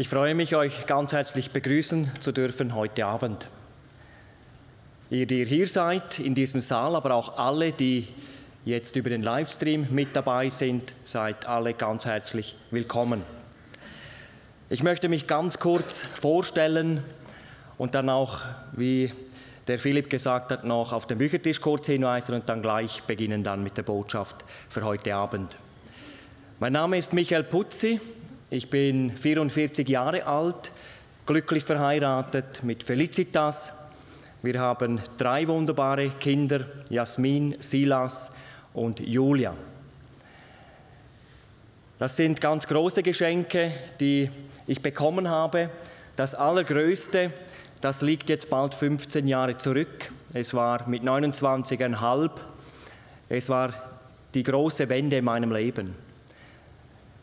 Ich freue mich, euch ganz herzlich begrüßen zu dürfen heute Abend. Ihr, die ihr hier seid, in diesem Saal, aber auch alle, die jetzt über den Livestream mit dabei sind, seid alle ganz herzlich willkommen. Ich möchte mich ganz kurz vorstellen und dann auch, wie der Philipp gesagt hat, noch auf den Büchertisch kurz hinweisen und dann gleich beginnen dann mit der Botschaft für heute Abend. Mein Name ist Michael Putzi, ich bin 44 Jahre alt, glücklich verheiratet mit Felicitas. Wir haben drei wunderbare Kinder, Jasmin, Silas und Julia. Das sind ganz große Geschenke, die ich bekommen habe. Das allergrößte, das liegt jetzt bald 15 Jahre zurück. Es war mit 29,5. Es war die große Wende in meinem Leben.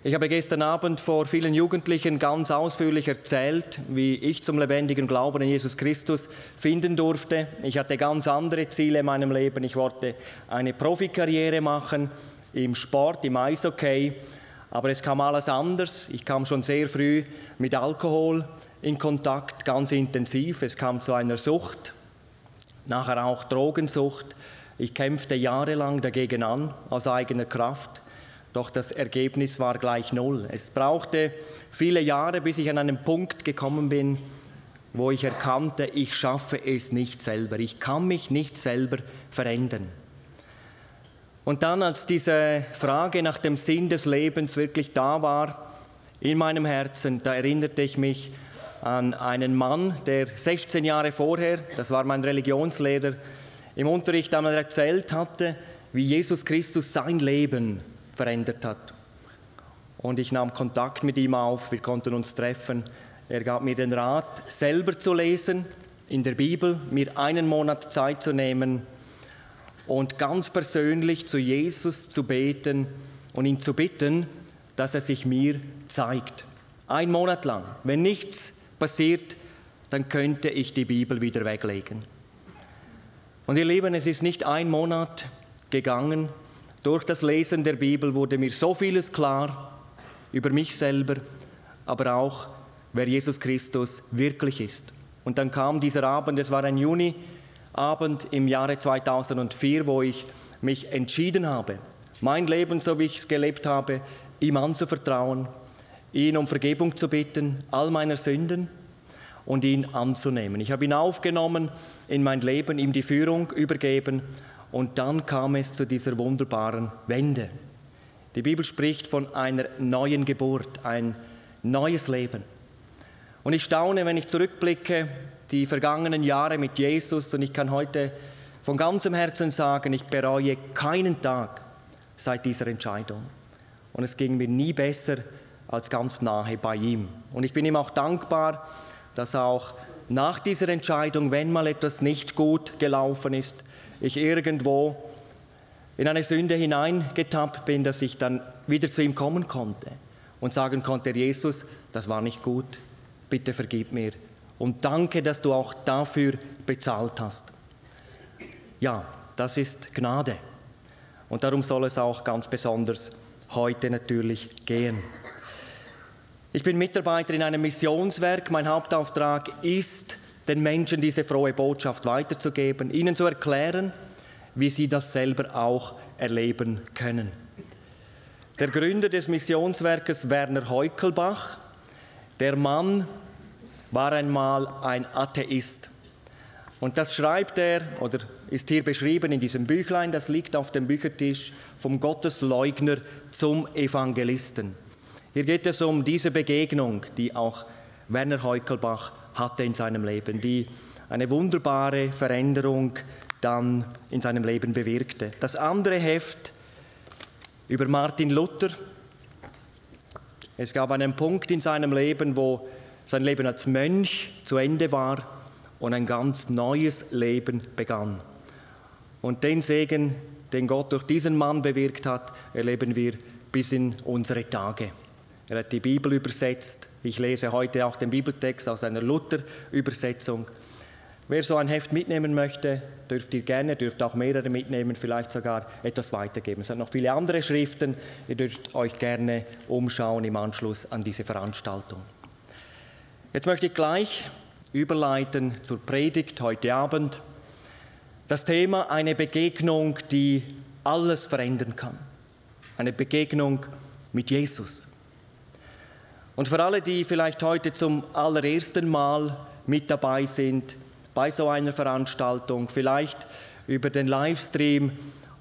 Ich habe gestern Abend vor vielen Jugendlichen ganz ausführlich erzählt, wie ich zum lebendigen Glauben in Jesus Christus finden durfte. Ich hatte ganz andere Ziele in meinem Leben. Ich wollte eine Profikarriere machen im Sport, im Eishockey. Aber es kam alles anders. Ich kam schon sehr früh mit Alkohol in Kontakt, ganz intensiv. Es kam zu einer Sucht, nachher auch Drogensucht. Ich kämpfte jahrelang dagegen an, aus eigener Kraft. Doch das Ergebnis war gleich null. Es brauchte viele Jahre, bis ich an einen Punkt gekommen bin, wo ich erkannte, ich schaffe es nicht selber. Ich kann mich nicht selber verändern. Und dann, als diese Frage nach dem Sinn des Lebens wirklich da war in meinem Herzen, da erinnerte ich mich an einen Mann, der 16 Jahre vorher, das war mein Religionslehrer, im Unterricht einmal erzählt hatte, wie Jesus Christus sein Leben verändert hat. Und ich nahm Kontakt mit ihm auf, wir konnten uns treffen. Er gab mir den Rat, selber zu lesen in der Bibel, mir einen Monat Zeit zu nehmen und ganz persönlich zu Jesus zu beten und ihn zu bitten, dass er sich mir zeigt. Ein Monat lang. Wenn nichts passiert, dann könnte ich die Bibel wieder weglegen. Und ihr Lieben, es ist nicht ein Monat gegangen, durch das Lesen der Bibel wurde mir so vieles klar über mich selber, aber auch, wer Jesus Christus wirklich ist. Und dann kam dieser Abend, es war ein Juniabend im Jahre 2004, wo ich mich entschieden habe, mein Leben, so wie ich es gelebt habe, ihm anzuvertrauen, ihn um Vergebung zu bitten, all meiner Sünden und ihn anzunehmen. Ich habe ihn aufgenommen in mein Leben, ihm die Führung übergeben und dann kam es zu dieser wunderbaren Wende. Die Bibel spricht von einer neuen Geburt, ein neues Leben. Und ich staune, wenn ich zurückblicke, die vergangenen Jahre mit Jesus und ich kann heute von ganzem Herzen sagen, ich bereue keinen Tag seit dieser Entscheidung. Und es ging mir nie besser als ganz nahe bei ihm. Und ich bin ihm auch dankbar, dass auch nach dieser Entscheidung, wenn mal etwas nicht gut gelaufen ist, ich irgendwo in eine Sünde hineingetappt bin, dass ich dann wieder zu ihm kommen konnte und sagen konnte, Jesus, das war nicht gut, bitte vergib mir und danke, dass du auch dafür bezahlt hast. Ja, das ist Gnade und darum soll es auch ganz besonders heute natürlich gehen. Ich bin Mitarbeiter in einem Missionswerk. Mein Hauptauftrag ist, den Menschen diese frohe Botschaft weiterzugeben, ihnen zu erklären, wie sie das selber auch erleben können. Der Gründer des Missionswerkes Werner Heukelbach, der Mann war einmal ein Atheist. Und das schreibt er oder ist hier beschrieben in diesem Büchlein, das liegt auf dem Büchertisch vom Gottesleugner zum Evangelisten. Hier geht es um diese Begegnung, die auch Werner Heukelbach hatte in seinem Leben, die eine wunderbare Veränderung dann in seinem Leben bewirkte. Das andere Heft über Martin Luther. Es gab einen Punkt in seinem Leben, wo sein Leben als Mönch zu Ende war und ein ganz neues Leben begann. Und den Segen, den Gott durch diesen Mann bewirkt hat, erleben wir bis in unsere Tage. Er hat die Bibel übersetzt. Ich lese heute auch den Bibeltext aus einer Luther-Übersetzung. Wer so ein Heft mitnehmen möchte, dürft ihr gerne, dürft auch mehrere mitnehmen, vielleicht sogar etwas weitergeben. Es hat noch viele andere Schriften. Ihr dürft euch gerne umschauen im Anschluss an diese Veranstaltung. Jetzt möchte ich gleich überleiten zur Predigt heute Abend. Das Thema eine Begegnung, die alles verändern kann. Eine Begegnung mit Jesus. Und für alle, die vielleicht heute zum allerersten Mal mit dabei sind, bei so einer Veranstaltung, vielleicht über den Livestream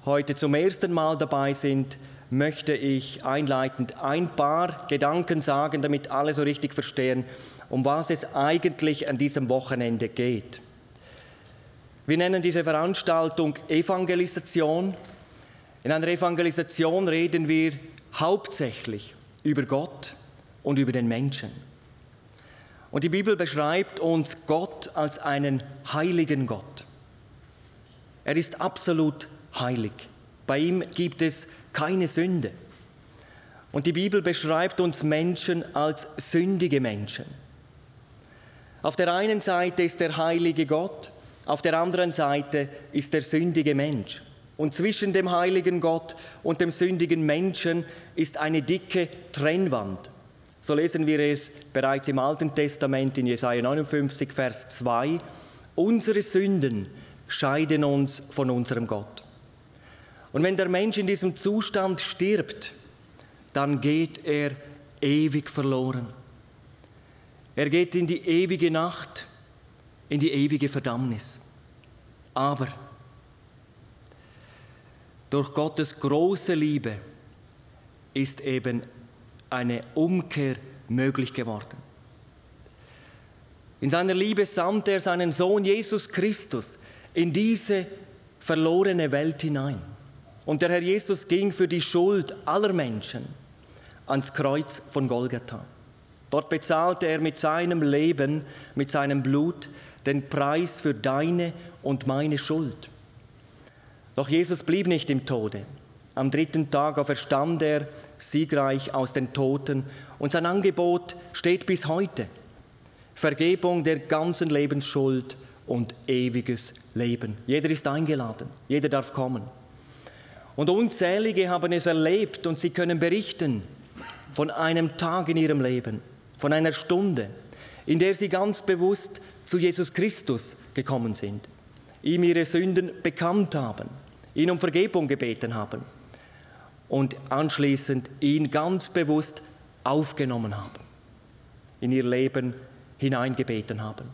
heute zum ersten Mal dabei sind, möchte ich einleitend ein paar Gedanken sagen, damit alle so richtig verstehen, um was es eigentlich an diesem Wochenende geht. Wir nennen diese Veranstaltung Evangelisation. In einer Evangelisation reden wir hauptsächlich über Gott und über den Menschen. Und die Bibel beschreibt uns Gott als einen heiligen Gott. Er ist absolut heilig. Bei ihm gibt es keine Sünde. Und die Bibel beschreibt uns Menschen als sündige Menschen. Auf der einen Seite ist der heilige Gott, auf der anderen Seite ist der sündige Mensch. Und zwischen dem heiligen Gott und dem sündigen Menschen ist eine dicke Trennwand. So lesen wir es bereits im Alten Testament in Jesaja 59, Vers 2. Unsere Sünden scheiden uns von unserem Gott. Und wenn der Mensch in diesem Zustand stirbt, dann geht er ewig verloren. Er geht in die ewige Nacht, in die ewige Verdammnis. Aber durch Gottes große Liebe ist eben eine Umkehr möglich geworden. In seiner Liebe sandte er seinen Sohn Jesus Christus in diese verlorene Welt hinein. Und der Herr Jesus ging für die Schuld aller Menschen ans Kreuz von Golgatha. Dort bezahlte er mit seinem Leben, mit seinem Blut den Preis für deine und meine Schuld. Doch Jesus blieb nicht im Tode. Am dritten Tag auferstand er siegreich aus den Toten und sein Angebot steht bis heute. Vergebung der ganzen Lebensschuld und ewiges Leben. Jeder ist eingeladen, jeder darf kommen. Und unzählige haben es erlebt und sie können berichten von einem Tag in ihrem Leben, von einer Stunde, in der sie ganz bewusst zu Jesus Christus gekommen sind, ihm ihre Sünden bekannt haben, ihn um Vergebung gebeten haben und anschließend ihn ganz bewusst aufgenommen haben, in ihr Leben hineingebeten haben.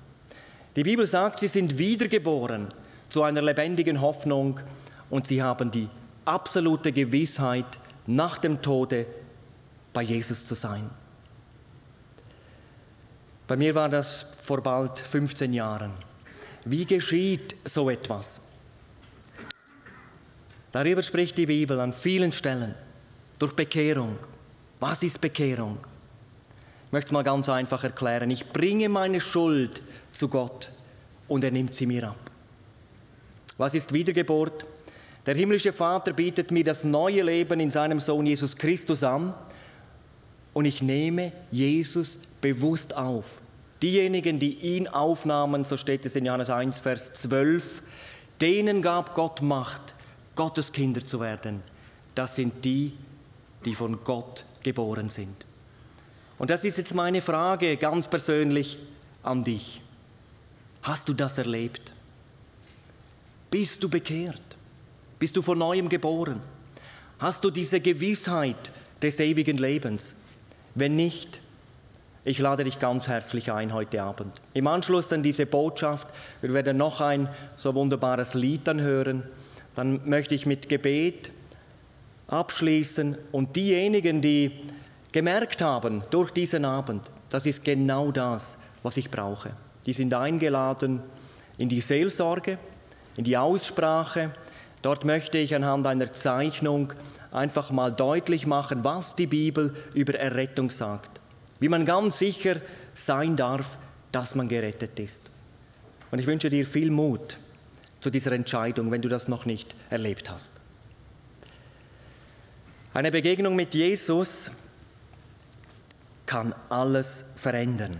Die Bibel sagt, sie sind wiedergeboren zu einer lebendigen Hoffnung und sie haben die absolute Gewissheit, nach dem Tode bei Jesus zu sein. Bei mir war das vor bald 15 Jahren. Wie geschieht so etwas? Darüber spricht die Bibel an vielen Stellen. Durch Bekehrung. Was ist Bekehrung? Ich möchte es mal ganz einfach erklären. Ich bringe meine Schuld zu Gott und er nimmt sie mir ab. Was ist Wiedergeburt? Der himmlische Vater bietet mir das neue Leben in seinem Sohn Jesus Christus an und ich nehme Jesus bewusst auf. Diejenigen, die ihn aufnahmen, so steht es in Johannes 1, Vers 12, denen gab Gott Macht, Gottes Kinder zu werden. Das sind die, die von Gott geboren sind. Und das ist jetzt meine Frage ganz persönlich an dich. Hast du das erlebt? Bist du bekehrt? Bist du von neuem geboren? Hast du diese Gewissheit des ewigen Lebens? Wenn nicht, ich lade dich ganz herzlich ein heute Abend. Im Anschluss an diese Botschaft, wir werden noch ein so wunderbares Lied anhören, dann möchte ich mit Gebet abschließen und diejenigen, die gemerkt haben durch diesen Abend, das ist genau das, was ich brauche. Die sind eingeladen in die Seelsorge, in die Aussprache. Dort möchte ich anhand einer Zeichnung einfach mal deutlich machen, was die Bibel über Errettung sagt wie man ganz sicher sein darf, dass man gerettet ist. Und ich wünsche dir viel Mut zu dieser Entscheidung, wenn du das noch nicht erlebt hast. Eine Begegnung mit Jesus kann alles verändern.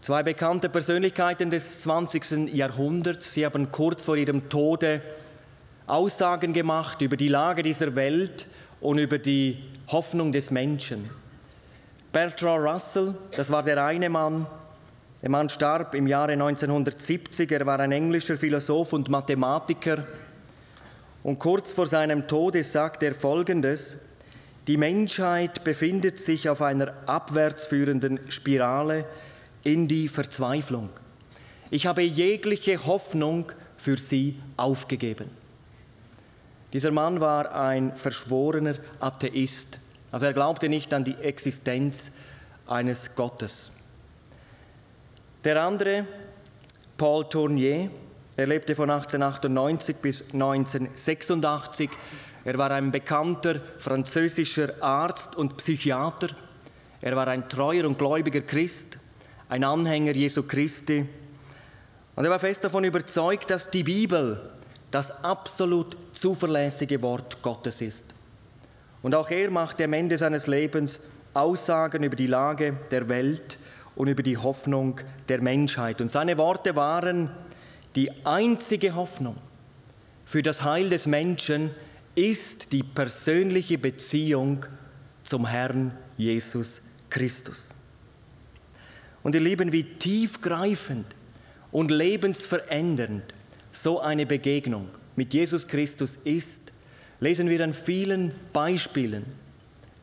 Zwei bekannte Persönlichkeiten des 20. Jahrhunderts, sie haben kurz vor ihrem Tode Aussagen gemacht über die Lage dieser Welt und über die Hoffnung des Menschen. Bertrand Russell, das war der eine Mann. Der Mann starb im Jahre 1970. Er war ein englischer Philosoph und Mathematiker. Und kurz vor seinem Tode sagt er Folgendes. Die Menschheit befindet sich auf einer abwärtsführenden Spirale in die Verzweiflung. Ich habe jegliche Hoffnung für sie aufgegeben. Dieser Mann war ein verschworener Atheist. Also er glaubte nicht an die Existenz eines Gottes. Der andere, Paul Tournier, er lebte von 1898 bis 1986. Er war ein bekannter französischer Arzt und Psychiater. Er war ein treuer und gläubiger Christ, ein Anhänger Jesu Christi. Und er war fest davon überzeugt, dass die Bibel das absolut zuverlässige Wort Gottes ist. Und auch er machte am Ende seines Lebens Aussagen über die Lage der Welt und über die Hoffnung der Menschheit. Und seine Worte waren, die einzige Hoffnung für das Heil des Menschen ist die persönliche Beziehung zum Herrn Jesus Christus. Und ihr Lieben, wie tiefgreifend und lebensverändernd so eine Begegnung mit Jesus Christus ist, lesen wir an vielen Beispielen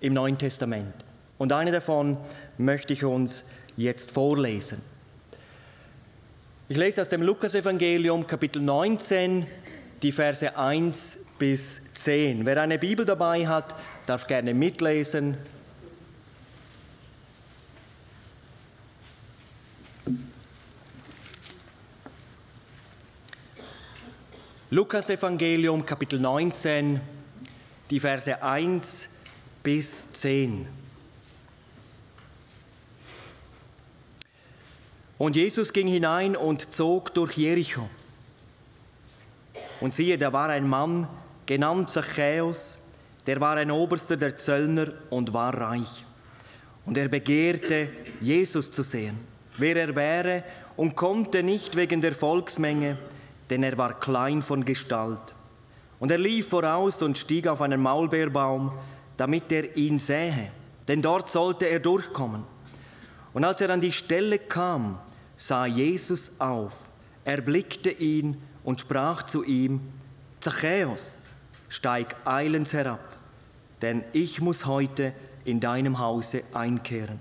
im Neuen Testament. Und eine davon möchte ich uns jetzt vorlesen. Ich lese aus dem Lukasevangelium Kapitel 19 die Verse 1 bis 10. Wer eine Bibel dabei hat, darf gerne mitlesen. Lukas Evangelium Kapitel 19, die Verse 1 bis 10. Und Jesus ging hinein und zog durch Jericho. Und siehe, da war ein Mann, genannt Zachäus, der war ein Oberster der Zöllner und war reich. Und er begehrte, Jesus zu sehen, wer er wäre, und konnte nicht wegen der Volksmenge, denn er war klein von Gestalt. Und er lief voraus und stieg auf einen Maulbeerbaum, damit er ihn sähe, denn dort sollte er durchkommen. Und als er an die Stelle kam, sah Jesus auf, erblickte ihn und sprach zu ihm, Zachäus, steig eilends herab, denn ich muss heute in deinem Hause einkehren.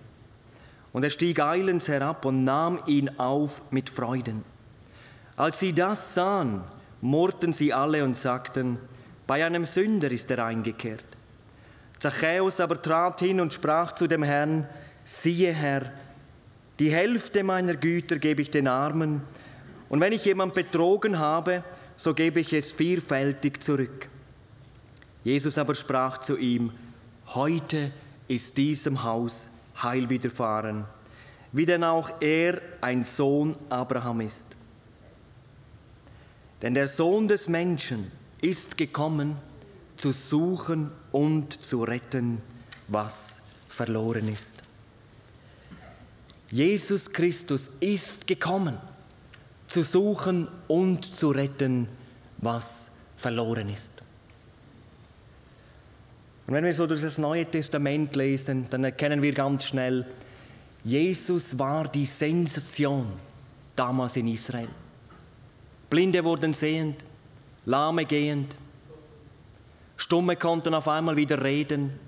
Und er stieg eilends herab und nahm ihn auf mit Freuden. Als sie das sahen, murrten sie alle und sagten, bei einem Sünder ist er eingekehrt. Zachäus aber trat hin und sprach zu dem Herrn, siehe Herr, die Hälfte meiner Güter gebe ich den Armen, und wenn ich jemand betrogen habe, so gebe ich es vierfältig zurück. Jesus aber sprach zu ihm, heute ist diesem Haus Heil widerfahren, wie denn auch er ein Sohn Abraham ist. Denn der Sohn des Menschen ist gekommen, zu suchen und zu retten, was verloren ist. Jesus Christus ist gekommen, zu suchen und zu retten, was verloren ist. Und wenn wir so durch das Neue Testament lesen, dann erkennen wir ganz schnell, Jesus war die Sensation damals in Israel. Blinde wurden sehend, Lahme gehend, Stumme konnten auf einmal wieder reden.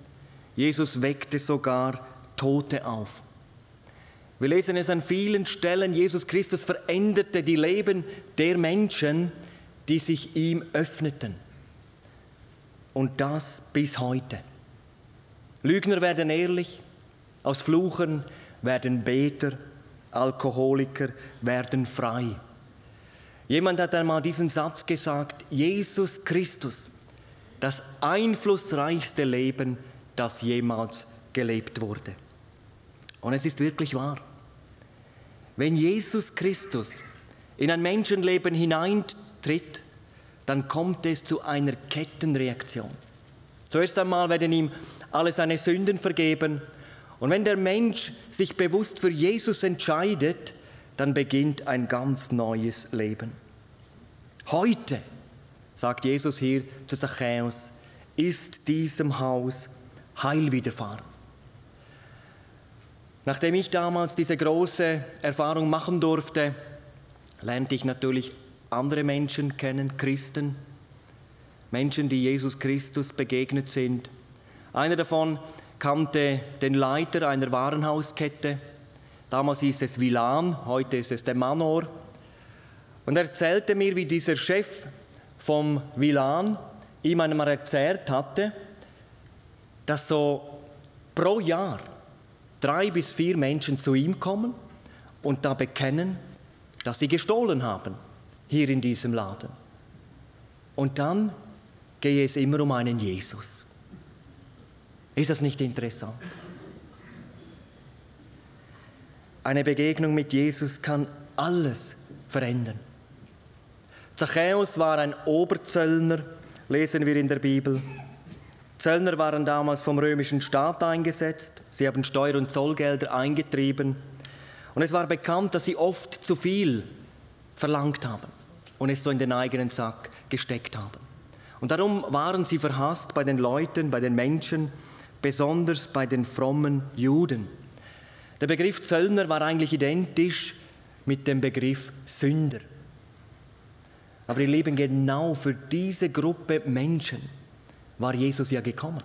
Jesus weckte sogar Tote auf. Wir lesen es an vielen Stellen, Jesus Christus veränderte die Leben der Menschen, die sich ihm öffneten. Und das bis heute. Lügner werden ehrlich, aus Fluchen werden Beter, Alkoholiker werden frei. Jemand hat einmal diesen Satz gesagt, Jesus Christus, das einflussreichste Leben, das jemals gelebt wurde. Und es ist wirklich wahr. Wenn Jesus Christus in ein Menschenleben hineintritt, dann kommt es zu einer Kettenreaktion. Zuerst einmal werden ihm alle seine Sünden vergeben. Und wenn der Mensch sich bewusst für Jesus entscheidet, dann beginnt ein ganz neues Leben. Heute, sagt Jesus hier zu Zachäus, ist diesem Haus Heil widerfahren. Nachdem ich damals diese große Erfahrung machen durfte, lernte ich natürlich andere Menschen kennen, Christen, Menschen, die Jesus Christus begegnet sind. Einer davon kannte den Leiter einer Warenhauskette. Damals hieß es Vilan, heute ist es der Manor. Und er erzählte mir, wie dieser Chef vom Vilan ihm einmal erzählt hatte, dass so pro Jahr drei bis vier Menschen zu ihm kommen und da bekennen, dass sie gestohlen haben, hier in diesem Laden. Und dann gehe es immer um einen Jesus. Ist das nicht interessant? Eine Begegnung mit Jesus kann alles verändern. Zachäus war ein Oberzöllner, lesen wir in der Bibel. Zöllner waren damals vom römischen Staat eingesetzt. Sie haben Steuer- und Zollgelder eingetrieben. Und es war bekannt, dass sie oft zu viel verlangt haben und es so in den eigenen Sack gesteckt haben. Und darum waren sie verhasst bei den Leuten, bei den Menschen, besonders bei den frommen Juden. Der Begriff Zöllner war eigentlich identisch mit dem Begriff Sünder. Aber ihr Lieben, genau für diese Gruppe Menschen war Jesus ja gekommen.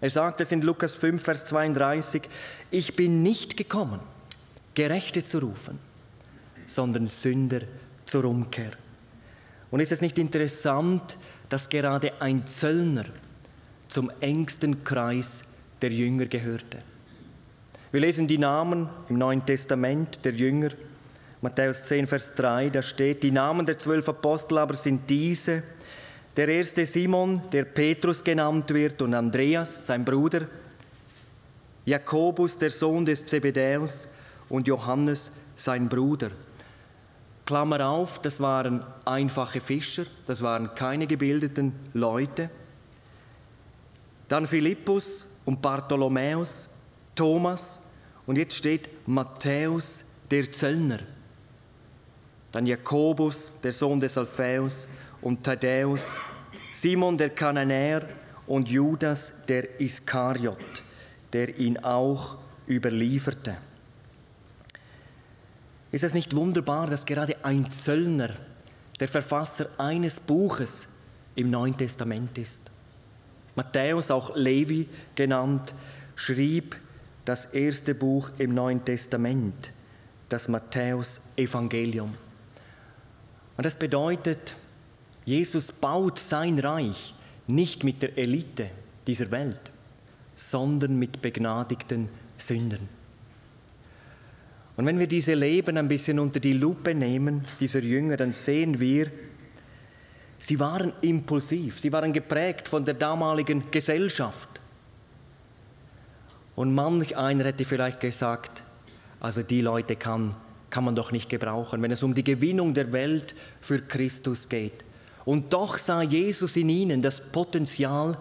Er sagt es in Lukas 5, Vers 32, ich bin nicht gekommen, Gerechte zu rufen, sondern Sünder zur Umkehr. Und ist es nicht interessant, dass gerade ein Zöllner zum engsten Kreis der Jünger gehörte? Wir lesen die Namen im Neuen Testament der Jünger. Matthäus 10, Vers 3, da steht, die Namen der zwölf Apostel aber sind diese, der erste Simon, der Petrus genannt wird, und Andreas, sein Bruder, Jakobus, der Sohn des Zebedäus, und Johannes, sein Bruder. Klammer auf, das waren einfache Fischer, das waren keine gebildeten Leute. Dann Philippus und Bartholomäus, Thomas und jetzt steht Matthäus, der Zöllner. Dann Jakobus, der Sohn des Alphaeus und Thaddäus, Simon der Kananäer und Judas der Iskariot, der ihn auch überlieferte. Ist es nicht wunderbar, dass gerade ein Zöllner der Verfasser eines Buches im Neuen Testament ist? Matthäus, auch Levi genannt, schrieb das erste Buch im Neuen Testament, das Matthäus-Evangelium. Und das bedeutet, Jesus baut sein Reich nicht mit der Elite dieser Welt, sondern mit begnadigten Sündern. Und wenn wir diese Leben ein bisschen unter die Lupe nehmen, dieser Jünger, dann sehen wir, sie waren impulsiv, sie waren geprägt von der damaligen Gesellschaft. Und manch einer hätte vielleicht gesagt, also die Leute kann, kann man doch nicht gebrauchen, wenn es um die Gewinnung der Welt für Christus geht. Und doch sah Jesus in ihnen das Potenzial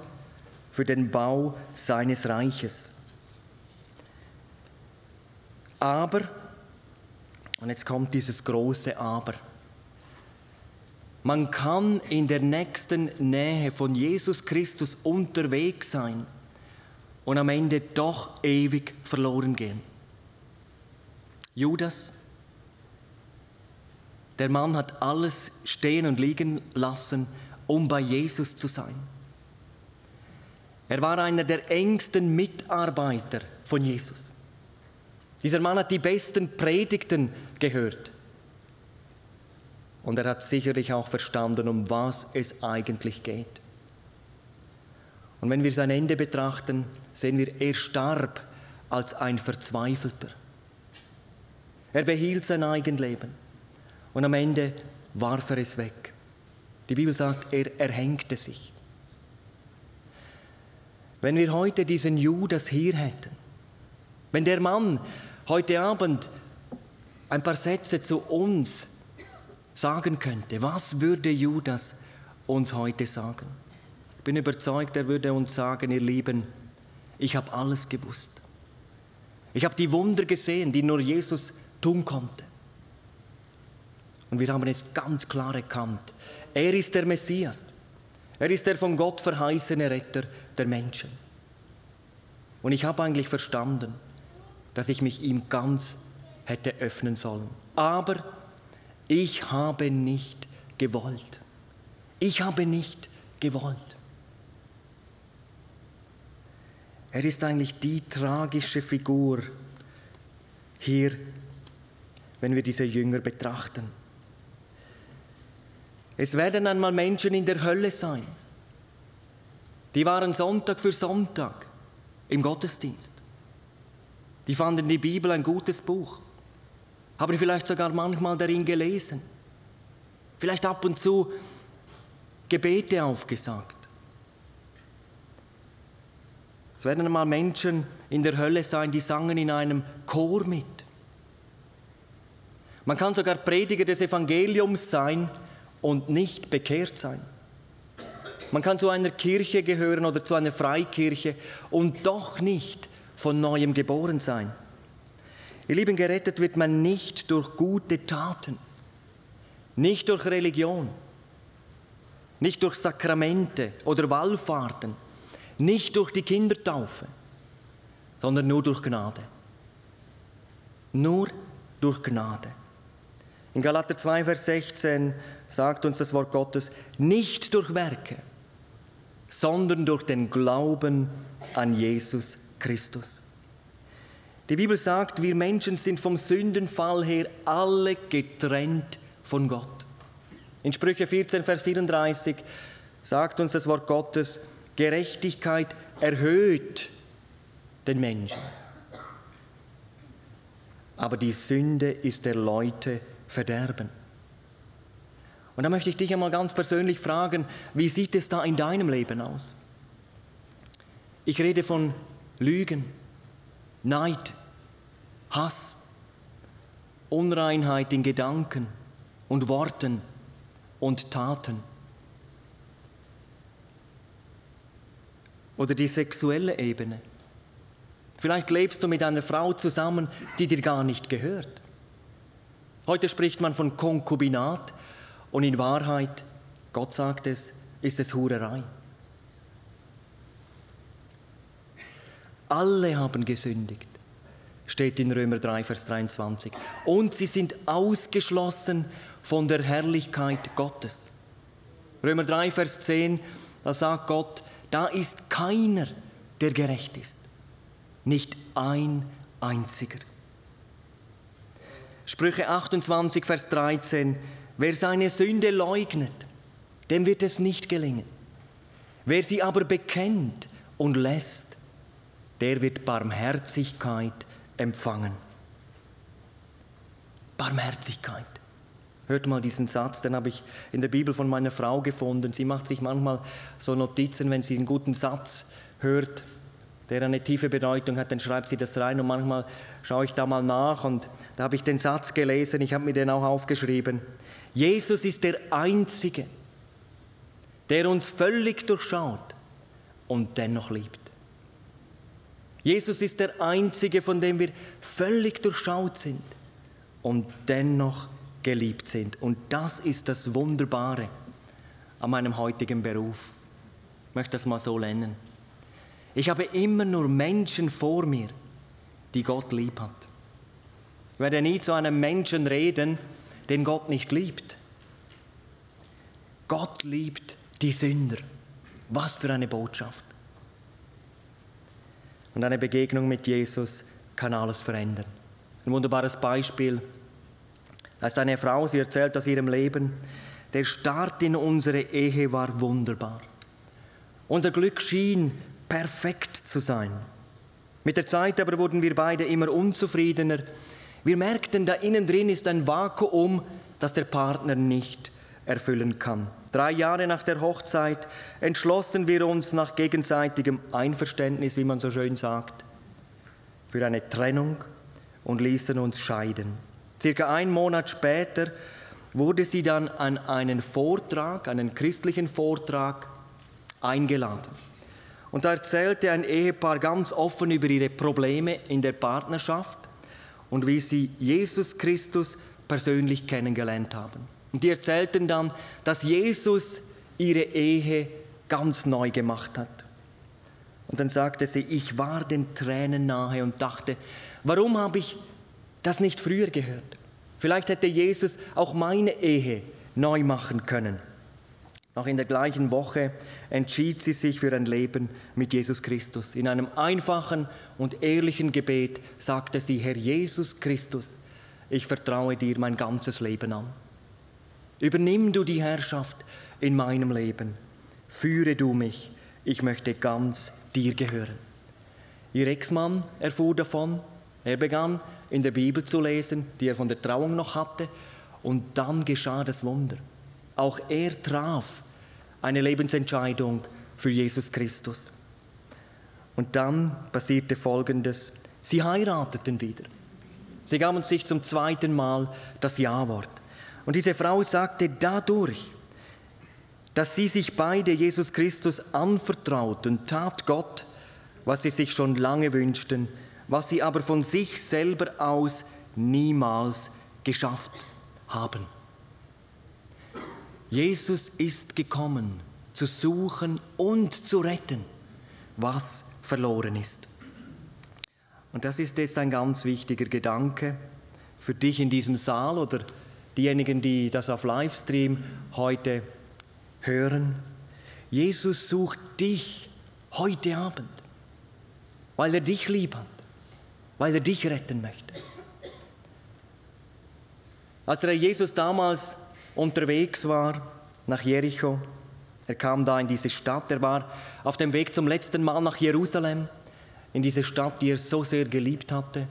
für den Bau seines Reiches. Aber, und jetzt kommt dieses große Aber, man kann in der nächsten Nähe von Jesus Christus unterwegs sein und am Ende doch ewig verloren gehen. Judas, der Mann hat alles stehen und liegen lassen, um bei Jesus zu sein. Er war einer der engsten Mitarbeiter von Jesus. Dieser Mann hat die besten Predigten gehört. Und er hat sicherlich auch verstanden, um was es eigentlich geht. Und wenn wir sein Ende betrachten, sehen wir, er starb als ein Verzweifelter. Er behielt sein Eigenleben und am Ende warf er es weg. Die Bibel sagt, er erhängte sich. Wenn wir heute diesen Judas hier hätten, wenn der Mann heute Abend ein paar Sätze zu uns sagen könnte, was würde Judas uns heute sagen? Ich bin überzeugt, er würde uns sagen, ihr Lieben, ich habe alles gewusst. Ich habe die Wunder gesehen, die nur Jesus tun konnte. Und wir haben es ganz klar erkannt. Er ist der Messias. Er ist der von Gott verheißene Retter der Menschen. Und ich habe eigentlich verstanden, dass ich mich ihm ganz hätte öffnen sollen. Aber ich habe nicht gewollt. Ich habe nicht gewollt. Er ist eigentlich die tragische Figur hier, wenn wir diese Jünger betrachten. Es werden einmal Menschen in der Hölle sein. Die waren Sonntag für Sonntag im Gottesdienst. Die fanden die Bibel ein gutes Buch, haben vielleicht sogar manchmal darin gelesen, vielleicht ab und zu Gebete aufgesagt. Es werden einmal Menschen in der Hölle sein, die sangen in einem Chor mit. Man kann sogar Prediger des Evangeliums sein und nicht bekehrt sein. Man kann zu einer Kirche gehören oder zu einer Freikirche und doch nicht von neuem geboren sein. Ihr Lieben, gerettet wird man nicht durch gute Taten, nicht durch Religion, nicht durch Sakramente oder Wallfahrten, nicht durch die Kindertaufe, sondern nur durch Gnade. Nur durch Gnade. In Galater 2, Vers 16 sagt uns das Wort Gottes, nicht durch Werke, sondern durch den Glauben an Jesus Christus. Die Bibel sagt, wir Menschen sind vom Sündenfall her alle getrennt von Gott. In Sprüche 14, Vers 34 sagt uns das Wort Gottes, Gerechtigkeit erhöht den Menschen. Aber die Sünde ist der Leute Verderben. Und da möchte ich dich einmal ganz persönlich fragen, wie sieht es da in deinem Leben aus? Ich rede von Lügen, Neid, Hass, Unreinheit in Gedanken und Worten und Taten. Oder die sexuelle Ebene. Vielleicht lebst du mit einer Frau zusammen, die dir gar nicht gehört. Heute spricht man von Konkubinat und in Wahrheit, Gott sagt es, ist es Hurerei. Alle haben gesündigt, steht in Römer 3, Vers 23. Und sie sind ausgeschlossen von der Herrlichkeit Gottes. Römer 3, Vers 10, da sagt Gott, da ist keiner, der gerecht ist. Nicht ein einziger. Sprüche 28, Vers 13, wer seine Sünde leugnet, dem wird es nicht gelingen. Wer sie aber bekennt und lässt, der wird Barmherzigkeit empfangen. Barmherzigkeit. Hört mal diesen Satz, den habe ich in der Bibel von meiner Frau gefunden. Sie macht sich manchmal so Notizen, wenn sie einen guten Satz hört, der eine tiefe Bedeutung hat, dann schreibt sie das rein und manchmal schaue ich da mal nach und da habe ich den Satz gelesen, ich habe mir den auch aufgeschrieben. Jesus ist der Einzige, der uns völlig durchschaut und dennoch liebt. Jesus ist der Einzige, von dem wir völlig durchschaut sind und dennoch geliebt sind. Und das ist das Wunderbare an meinem heutigen Beruf. Ich möchte das mal so nennen. Ich habe immer nur Menschen vor mir, die Gott lieb hat. Ich werde nie zu einem Menschen reden, den Gott nicht liebt. Gott liebt die Sünder. Was für eine Botschaft. Und eine Begegnung mit Jesus kann alles verändern. Ein wunderbares Beispiel. Da ist eine Frau, sie erzählt aus ihrem Leben, der Start in unsere Ehe war wunderbar. Unser Glück schien perfekt zu sein. Mit der Zeit aber wurden wir beide immer unzufriedener. Wir merkten, da innen drin ist ein Vakuum, das der Partner nicht erfüllen kann. Drei Jahre nach der Hochzeit entschlossen wir uns nach gegenseitigem Einverständnis, wie man so schön sagt, für eine Trennung und ließen uns scheiden. Circa einen Monat später wurde sie dann an einen Vortrag, einen christlichen Vortrag eingeladen. Und da erzählte ein Ehepaar ganz offen über ihre Probleme in der Partnerschaft und wie sie Jesus Christus persönlich kennengelernt haben. Und die erzählten dann, dass Jesus ihre Ehe ganz neu gemacht hat. Und dann sagte sie, ich war den Tränen nahe und dachte, warum habe ich das nicht früher gehört? Vielleicht hätte Jesus auch meine Ehe neu machen können. Noch in der gleichen Woche entschied sie sich für ein Leben mit Jesus Christus. In einem einfachen und ehrlichen Gebet sagte sie, Herr Jesus Christus, ich vertraue dir mein ganzes Leben an. Übernimm du die Herrschaft in meinem Leben. Führe du mich. Ich möchte ganz dir gehören. Ihr Ex-Mann erfuhr davon. Er begann in der Bibel zu lesen, die er von der Trauung noch hatte. Und dann geschah das Wunder. Auch er traf eine Lebensentscheidung für Jesus Christus. Und dann passierte Folgendes. Sie heirateten wieder. Sie gaben sich zum zweiten Mal das Ja-Wort. Und diese Frau sagte dadurch, dass sie sich beide Jesus Christus anvertrauten, tat Gott, was sie sich schon lange wünschten, was sie aber von sich selber aus niemals geschafft haben. Jesus ist gekommen, zu suchen und zu retten, was verloren ist. Und das ist jetzt ein ganz wichtiger Gedanke für dich in diesem Saal oder diejenigen, die das auf Livestream heute hören. Jesus sucht dich heute Abend, weil er dich lieb hat, weil er dich retten möchte. Als der Jesus damals unterwegs war nach Jericho, er kam da in diese Stadt, er war auf dem Weg zum letzten Mal nach Jerusalem, in diese Stadt, die er so sehr geliebt hatte,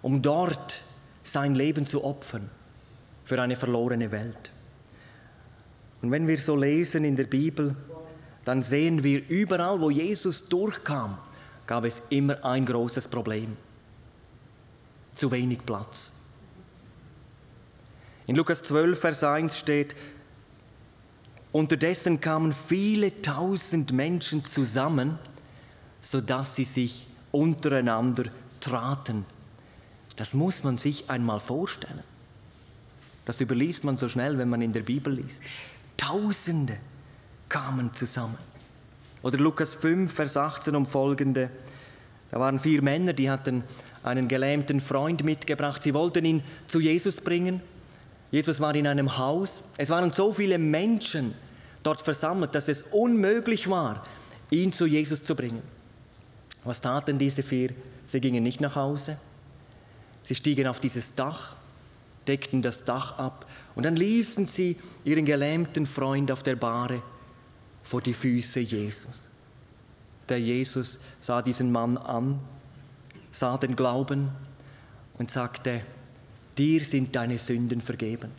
um dort sein Leben zu opfern für eine verlorene Welt. Und wenn wir so lesen in der Bibel, dann sehen wir überall, wo Jesus durchkam, gab es immer ein großes Problem. Zu wenig Platz. In Lukas 12, Vers 1 steht, unterdessen kamen viele tausend Menschen zusammen, sodass sie sich untereinander traten. Das muss man sich einmal vorstellen. Das überliest man so schnell, wenn man in der Bibel liest. Tausende kamen zusammen. Oder Lukas 5, Vers 18 um folgende. Da waren vier Männer, die hatten einen gelähmten Freund mitgebracht. Sie wollten ihn zu Jesus bringen. Jesus war in einem Haus. Es waren so viele Menschen dort versammelt, dass es unmöglich war, ihn zu Jesus zu bringen. Was taten diese vier? Sie gingen nicht nach Hause. Sie stiegen auf dieses Dach deckten das Dach ab und dann ließen sie ihren gelähmten Freund auf der Bahre vor die Füße Jesus. Der Jesus sah diesen Mann an, sah den Glauben und sagte, dir sind deine Sünden vergeben.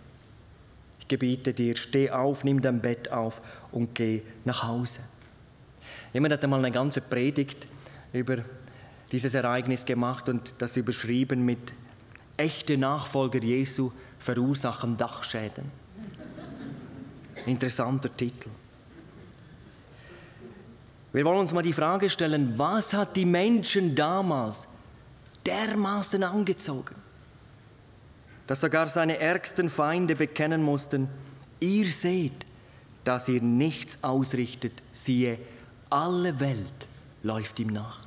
Ich gebiete dir, steh auf, nimm dein Bett auf und geh nach Hause. Jemand hat einmal eine ganze Predigt über dieses Ereignis gemacht und das überschrieben mit echte Nachfolger Jesu verursachen Dachschäden. Interessanter Titel. Wir wollen uns mal die Frage stellen, was hat die Menschen damals dermaßen angezogen, dass sogar seine ärgsten Feinde bekennen mussten, ihr seht, dass ihr nichts ausrichtet, siehe, alle Welt läuft ihm nach.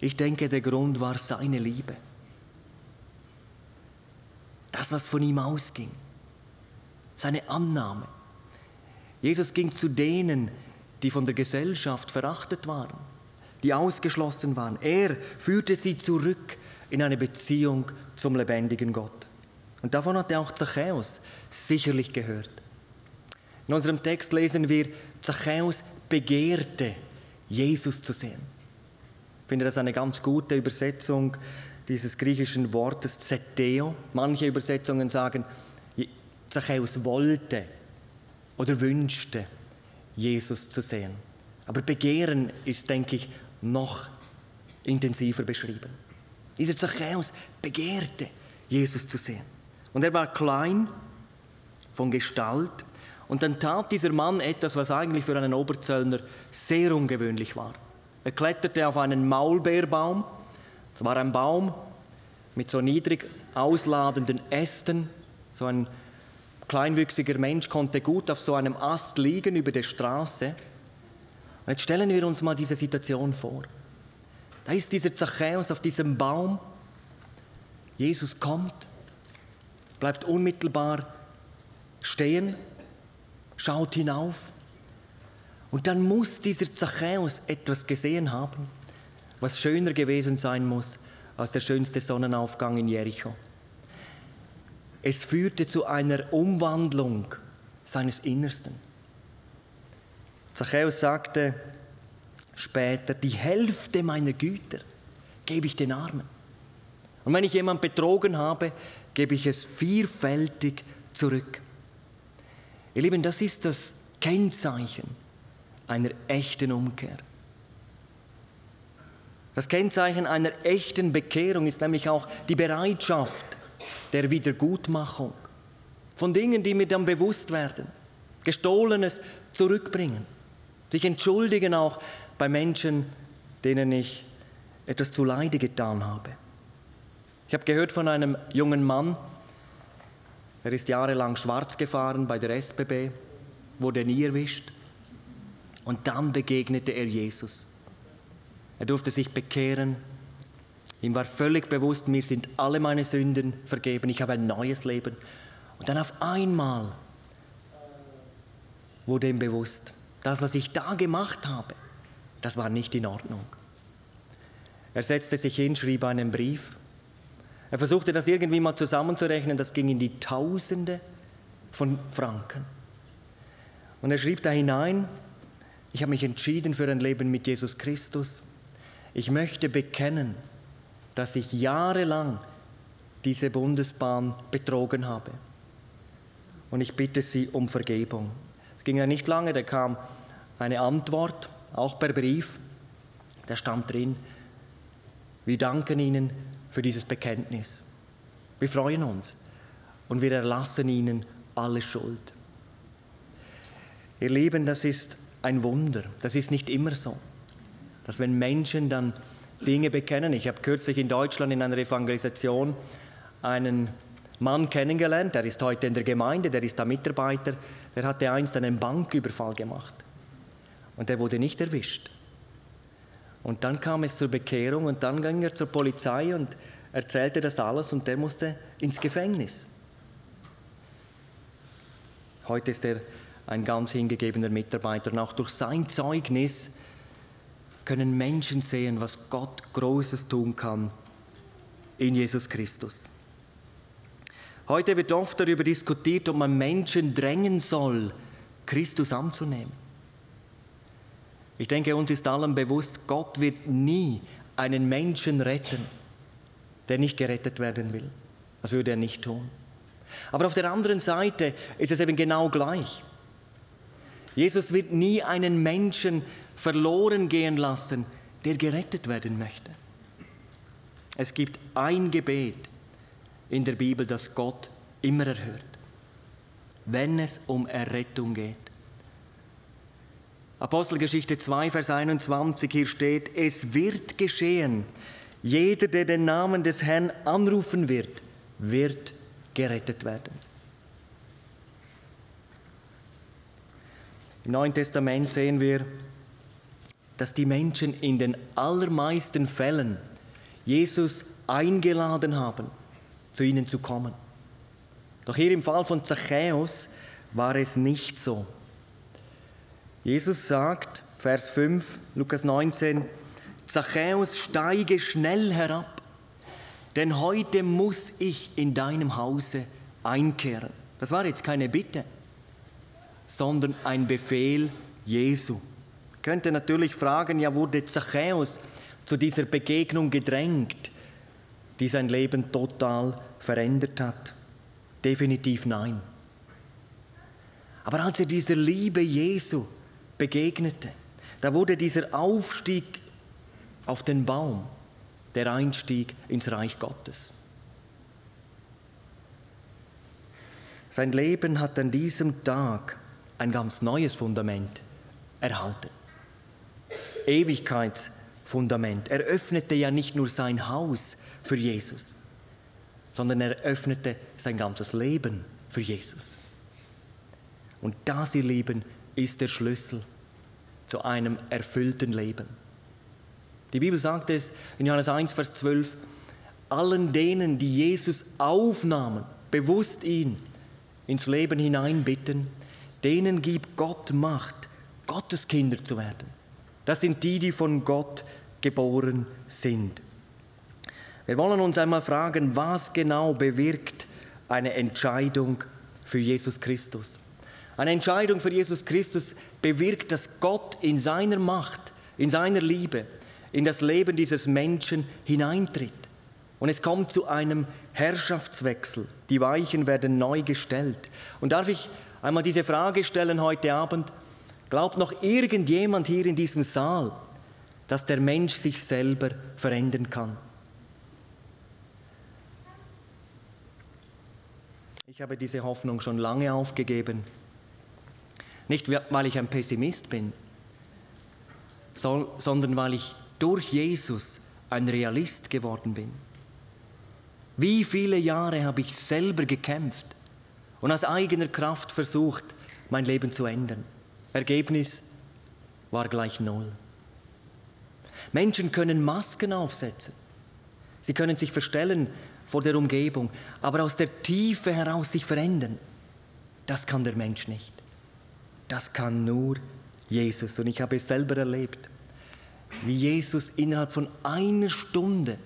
Ich denke, der Grund war seine Liebe. Das, was von ihm ausging. Seine Annahme. Jesus ging zu denen, die von der Gesellschaft verachtet waren, die ausgeschlossen waren. Er führte sie zurück in eine Beziehung zum lebendigen Gott. Und davon hatte auch Zachäus sicherlich gehört. In unserem Text lesen wir, Zachäus begehrte, Jesus zu sehen. Ich finde das eine ganz gute Übersetzung dieses griechischen Wortes Zeteo. Manche Übersetzungen sagen, Zachäus wollte oder wünschte, Jesus zu sehen. Aber Begehren ist, denke ich, noch intensiver beschrieben. Dieser Zachäus begehrte, Jesus zu sehen. Und er war klein von Gestalt. Und dann tat dieser Mann etwas, was eigentlich für einen Oberzöllner sehr ungewöhnlich war. Er kletterte auf einen Maulbeerbaum es war ein Baum mit so niedrig ausladenden Ästen. So ein kleinwüchsiger Mensch konnte gut auf so einem Ast liegen über der Straße. Und jetzt stellen wir uns mal diese Situation vor. Da ist dieser Zachäus auf diesem Baum. Jesus kommt, bleibt unmittelbar stehen, schaut hinauf. Und dann muss dieser Zachäus etwas gesehen haben, was schöner gewesen sein muss als der schönste Sonnenaufgang in Jericho. Es führte zu einer Umwandlung seines Innersten. Zachäus sagte später, die Hälfte meiner Güter gebe ich den Armen. Und wenn ich jemanden betrogen habe, gebe ich es vielfältig zurück. Ihr Lieben, das ist das Kennzeichen einer echten Umkehr. Das Kennzeichen einer echten Bekehrung ist nämlich auch die Bereitschaft der Wiedergutmachung von Dingen, die mir dann bewusst werden. Gestohlenes zurückbringen. Sich entschuldigen auch bei Menschen, denen ich etwas zu Leide getan habe. Ich habe gehört von einem jungen Mann, er ist jahrelang schwarz gefahren bei der SBB, wurde nie erwischt. Und dann begegnete er Jesus. Er durfte sich bekehren. Ihm war völlig bewusst, mir sind alle meine Sünden vergeben. Ich habe ein neues Leben. Und dann auf einmal wurde ihm bewusst, das, was ich da gemacht habe, das war nicht in Ordnung. Er setzte sich hin, schrieb einen Brief er versuchte das irgendwie mal zusammenzurechnen, das ging in die Tausende von Franken. Und er schrieb da hinein, ich habe mich entschieden für ein Leben mit Jesus Christus. Ich möchte bekennen, dass ich jahrelang diese Bundesbahn betrogen habe. Und ich bitte Sie um Vergebung. Es ging ja nicht lange, da kam eine Antwort, auch per Brief. Da stand drin, wir danken Ihnen für dieses Bekenntnis. Wir freuen uns und wir erlassen ihnen alle Schuld. Ihr Lieben, das ist ein Wunder. Das ist nicht immer so, dass wenn Menschen dann Dinge bekennen. Ich habe kürzlich in Deutschland in einer Evangelisation einen Mann kennengelernt, der ist heute in der Gemeinde, der ist da Mitarbeiter, der hatte einst einen Banküberfall gemacht und der wurde nicht erwischt. Und dann kam es zur Bekehrung und dann ging er zur Polizei und erzählte das alles und der musste ins Gefängnis. Heute ist er ein ganz hingegebener Mitarbeiter und auch durch sein Zeugnis können Menschen sehen, was Gott Großes tun kann in Jesus Christus. Heute wird oft darüber diskutiert, ob man Menschen drängen soll, Christus anzunehmen. Ich denke, uns ist allen bewusst, Gott wird nie einen Menschen retten, der nicht gerettet werden will. Das würde er nicht tun. Aber auf der anderen Seite ist es eben genau gleich. Jesus wird nie einen Menschen verloren gehen lassen, der gerettet werden möchte. Es gibt ein Gebet in der Bibel, das Gott immer erhört, wenn es um Errettung geht. Apostelgeschichte 2, Vers 21, hier steht, es wird geschehen, jeder, der den Namen des Herrn anrufen wird, wird gerettet werden. Im Neuen Testament sehen wir, dass die Menschen in den allermeisten Fällen Jesus eingeladen haben, zu ihnen zu kommen. Doch hier im Fall von Zachäus war es nicht so. Jesus sagt, Vers 5, Lukas 19, Zachäus, steige schnell herab, denn heute muss ich in deinem Hause einkehren. Das war jetzt keine Bitte, sondern ein Befehl Jesu. Ich könnte natürlich fragen, ja, wurde Zachäus zu dieser Begegnung gedrängt, die sein Leben total verändert hat? Definitiv nein. Aber als er dieser Liebe Jesu begegnete. Da wurde dieser Aufstieg auf den Baum der Einstieg ins Reich Gottes. Sein Leben hat an diesem Tag ein ganz neues Fundament erhalten. Ewigkeitsfundament. Er öffnete ja nicht nur sein Haus für Jesus, sondern er öffnete sein ganzes Leben für Jesus. Und das, ihr Lieben, ist der Schlüssel zu einem erfüllten Leben. Die Bibel sagt es in Johannes 1, Vers 12, allen denen, die Jesus aufnahmen, bewusst ihn ins Leben hineinbitten, denen gibt Gott Macht, Gottes Kinder zu werden. Das sind die, die von Gott geboren sind. Wir wollen uns einmal fragen, was genau bewirkt eine Entscheidung für Jesus Christus. Eine Entscheidung für Jesus Christus bewirkt, dass Gott in seiner Macht, in seiner Liebe, in das Leben dieses Menschen hineintritt. Und es kommt zu einem Herrschaftswechsel. Die Weichen werden neu gestellt. Und darf ich einmal diese Frage stellen heute Abend? Glaubt noch irgendjemand hier in diesem Saal, dass der Mensch sich selber verändern kann? Ich habe diese Hoffnung schon lange aufgegeben. Nicht, weil ich ein Pessimist bin, sondern weil ich durch Jesus ein Realist geworden bin. Wie viele Jahre habe ich selber gekämpft und aus eigener Kraft versucht, mein Leben zu ändern. Ergebnis war gleich null. Menschen können Masken aufsetzen. Sie können sich verstellen vor der Umgebung, aber aus der Tiefe heraus sich verändern, das kann der Mensch nicht. Das kann nur Jesus. Und ich habe es selber erlebt, wie Jesus innerhalb von einer Stunde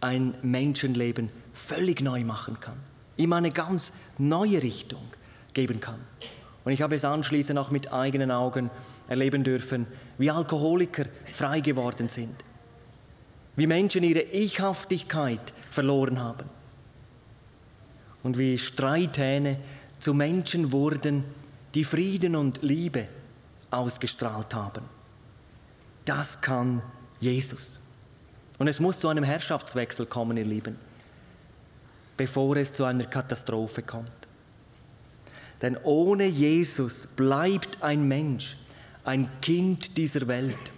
ein Menschenleben völlig neu machen kann, ihm eine ganz neue Richtung geben kann. Und ich habe es anschließend auch mit eigenen Augen erleben dürfen, wie Alkoholiker frei geworden sind, wie Menschen ihre Ichhaftigkeit verloren haben und wie Streithähne zu Menschen wurden, die Frieden und Liebe ausgestrahlt haben. Das kann Jesus. Und es muss zu einem Herrschaftswechsel kommen, ihr Lieben, bevor es zu einer Katastrophe kommt. Denn ohne Jesus bleibt ein Mensch ein Kind dieser Welt,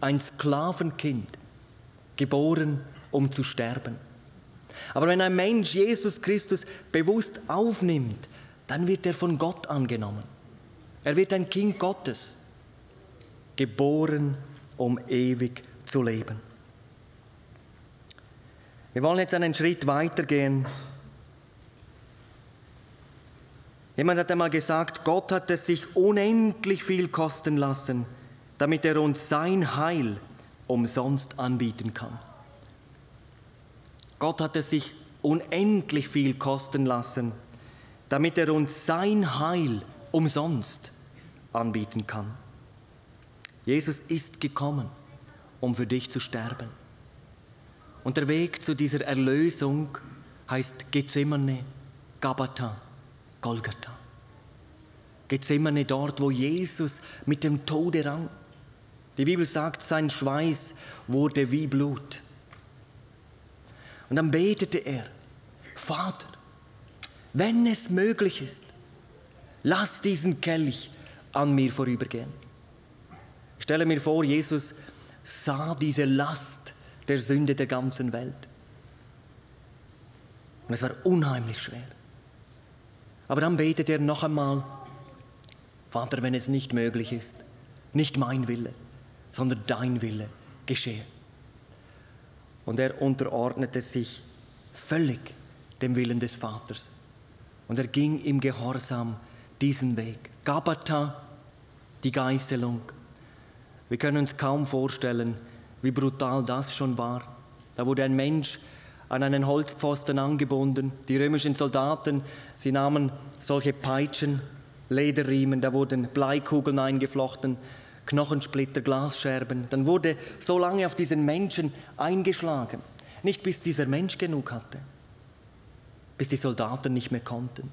ein Sklavenkind, geboren, um zu sterben. Aber wenn ein Mensch Jesus Christus bewusst aufnimmt, dann wird er von Gott angenommen. Er wird ein Kind Gottes, geboren, um ewig zu leben. Wir wollen jetzt einen Schritt weitergehen. Jemand hat einmal gesagt, Gott hat es sich unendlich viel kosten lassen, damit er uns sein Heil umsonst anbieten kann. Gott hat es sich unendlich viel kosten lassen, damit er uns sein Heil umsonst anbieten kann. Jesus ist gekommen, um für dich zu sterben. Und der Weg zu dieser Erlösung heißt Gethsemane, Gabata, Golgatha. Gethsemane dort, wo Jesus mit dem Tode rang. Die Bibel sagt, sein Schweiß wurde wie Blut. Und dann betete er, Vater, wenn es möglich ist, lass diesen Kelch an mir vorübergehen. Ich stelle mir vor, Jesus sah diese Last der Sünde der ganzen Welt. Und es war unheimlich schwer. Aber dann betet er noch einmal, Vater, wenn es nicht möglich ist, nicht mein Wille, sondern dein Wille geschehe. Und er unterordnete sich völlig dem Willen des Vaters. Und er ging im Gehorsam diesen Weg. Gabata, die Geißelung. Wir können uns kaum vorstellen, wie brutal das schon war. Da wurde ein Mensch an einen Holzpfosten angebunden. Die römischen Soldaten, sie nahmen solche Peitschen, Lederriemen, da wurden Bleikugeln eingeflochten, Knochensplitter, Glasscherben. Dann wurde so lange auf diesen Menschen eingeschlagen, nicht bis dieser Mensch genug hatte, bis die Soldaten nicht mehr konnten.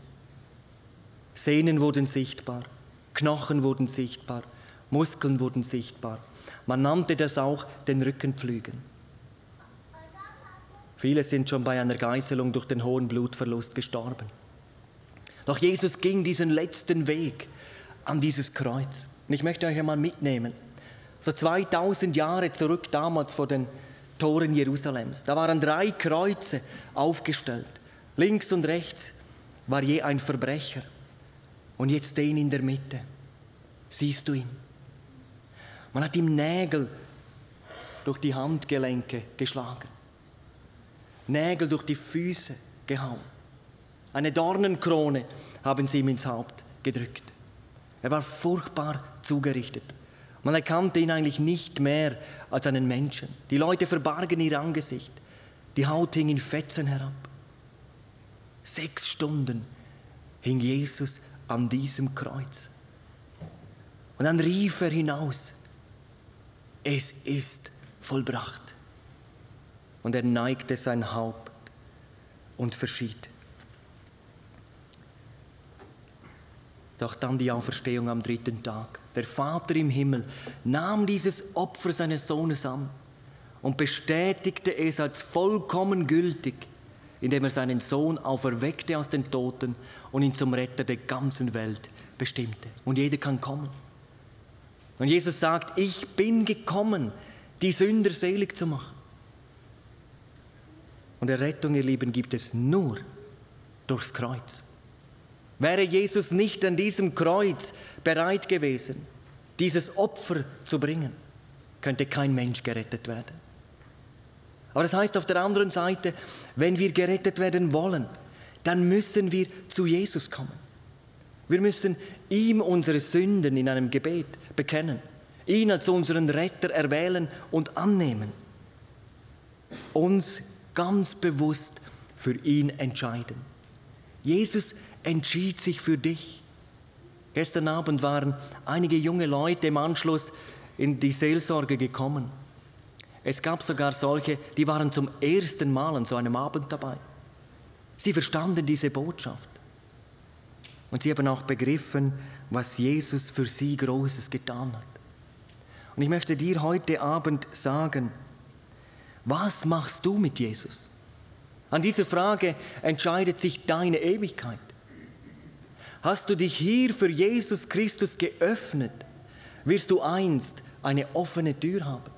Sehnen wurden sichtbar, Knochen wurden sichtbar, Muskeln wurden sichtbar. Man nannte das auch den Rückenpflügen. Viele sind schon bei einer Geißelung durch den hohen Blutverlust gestorben. Doch Jesus ging diesen letzten Weg an dieses Kreuz. Und ich möchte euch einmal mitnehmen. So 2000 Jahre zurück damals vor den Toren Jerusalems. Da waren drei Kreuze aufgestellt. Links und rechts war je ein Verbrecher. Und jetzt den in der Mitte. Siehst du ihn? Man hat ihm Nägel durch die Handgelenke geschlagen, Nägel durch die Füße gehauen. Eine Dornenkrone haben sie ihm ins Haupt gedrückt. Er war furchtbar zugerichtet. Man erkannte ihn eigentlich nicht mehr als einen Menschen. Die Leute verbargen ihr Angesicht. Die Haut hing in Fetzen herab. Sechs Stunden hing Jesus an diesem Kreuz. Und dann rief er hinaus, es ist vollbracht. Und er neigte sein Haupt und verschied. Doch dann die Auferstehung am dritten Tag. Der Vater im Himmel nahm dieses Opfer seines Sohnes an und bestätigte es als vollkommen gültig, indem er seinen Sohn auferweckte aus den Toten und ihn zum Retter der ganzen Welt bestimmte. Und jeder kann kommen. Und Jesus sagt, ich bin gekommen, die Sünder selig zu machen. Und Errettung, ihr Lieben, gibt es nur durchs Kreuz. Wäre Jesus nicht an diesem Kreuz bereit gewesen, dieses Opfer zu bringen, könnte kein Mensch gerettet werden. Aber das heißt auf der anderen Seite, wenn wir gerettet werden wollen, dann müssen wir zu Jesus kommen. Wir müssen ihm unsere Sünden in einem Gebet bekennen, ihn als unseren Retter erwählen und annehmen, uns ganz bewusst für ihn entscheiden. Jesus entschied sich für dich. Gestern Abend waren einige junge Leute im Anschluss in die Seelsorge gekommen. Es gab sogar solche, die waren zum ersten Mal an so einem Abend dabei. Sie verstanden diese Botschaft. Und sie haben auch begriffen, was Jesus für sie Großes getan hat. Und ich möchte dir heute Abend sagen, was machst du mit Jesus? An dieser Frage entscheidet sich deine Ewigkeit. Hast du dich hier für Jesus Christus geöffnet, wirst du einst eine offene Tür haben.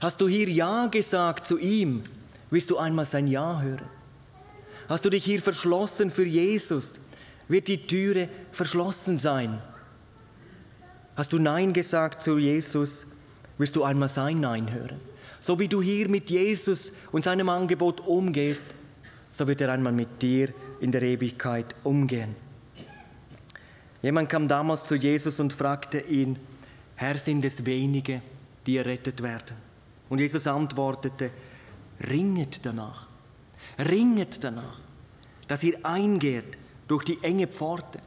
Hast du hier Ja gesagt zu ihm, wirst du einmal sein Ja hören. Hast du dich hier verschlossen für Jesus, wird die Türe verschlossen sein. Hast du Nein gesagt zu Jesus, wirst du einmal sein Nein hören. So wie du hier mit Jesus und seinem Angebot umgehst, so wird er einmal mit dir in der Ewigkeit umgehen. Jemand kam damals zu Jesus und fragte ihn, Herr, sind es wenige, die errettet werden? Und Jesus antwortete, ringet danach, ringet danach, dass ihr eingeht durch die enge Pforte.